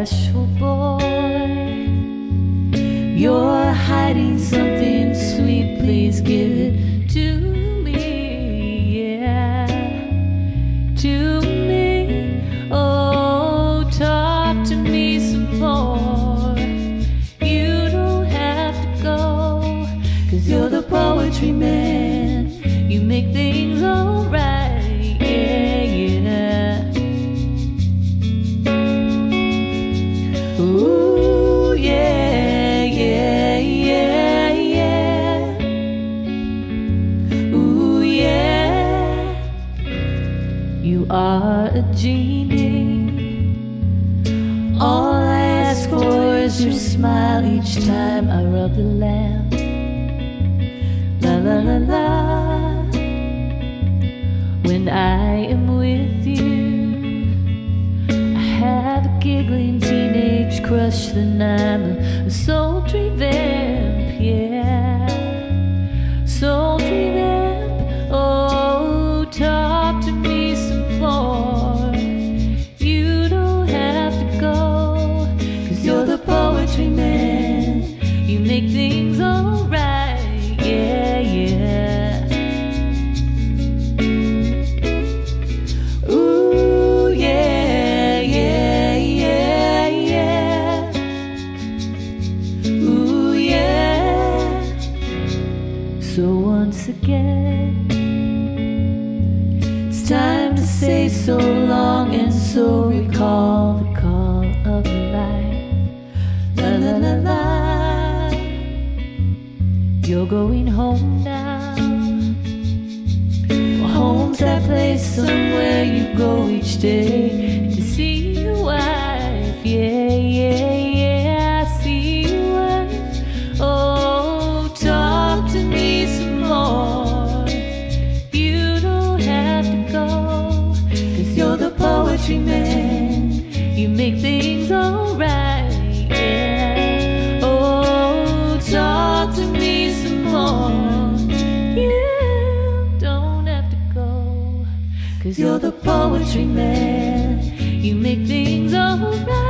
bashful boy. You're hiding something are a genie. All I ask for is your smile each time I rub the lamp. La la la la. When I am with you, I have a giggling teenage crush, then I'm a, a sultry vamp, yeah. Once again, it's time to say so long and so recall the call of the light. La la la la. You're going home now. Home's that place somewhere you go each day You make things alright, yeah. Oh, talk to me some more. Don't have to go, cause you're the poetry man. You make things alright.